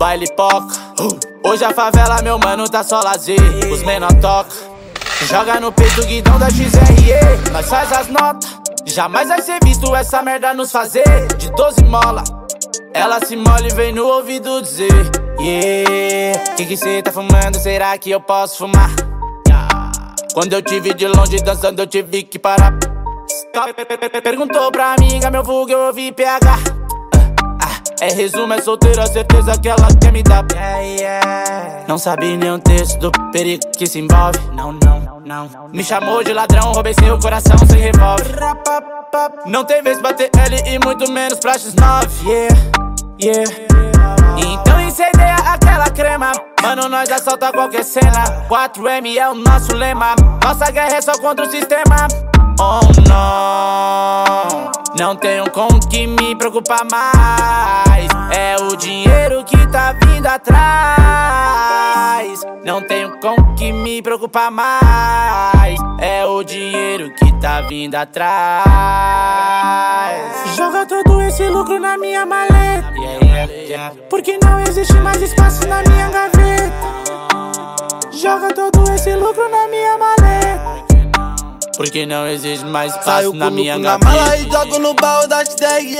baile poca. Hoje a favela, meu mano, tá só lazer. Os menor toca. Joga no peito o guidão da XRE. Nós faz as notas. Jamais vai ser visto essa merda nos fazer. De 12 mola. Ela se molha e vem no ouvido dizer: Yeah, que que cê tá fumando? Será que eu posso fumar? Quando eu te vi de longe dançando, eu tive que parar. Perguntou pra amiga, meu vulgo, eu ouvi PH. É resumo, é solteira, certeza que ela quer me dar. Yeah, yeah. Não sabe nem um texto do perigo que se envolve. Não, não, não. Me chamou de ladrão, roubei seu coração sem revólver. Não tem vez bater L e muito menos pra X9. Yeah, yeah. Então incendeia aquela crema. Mano, nós assalta qualquer cena. 4M é o nosso lema. Nossa guerra é só contra o sistema. Não, não tenho com o que me preocupar mais. É o dinheiro que tá vindo atrás. Não tenho com o que me preocupar mais. É o dinheiro que tá vindo atrás. Joga todo esse lucro na minha maleta. Porque não existe mais espaço na minha gaveta. Joga todo esse lucro na minha maleta. Porque não existe mais espaço Saio na minha lucro na mala e jogo no baú da XDRE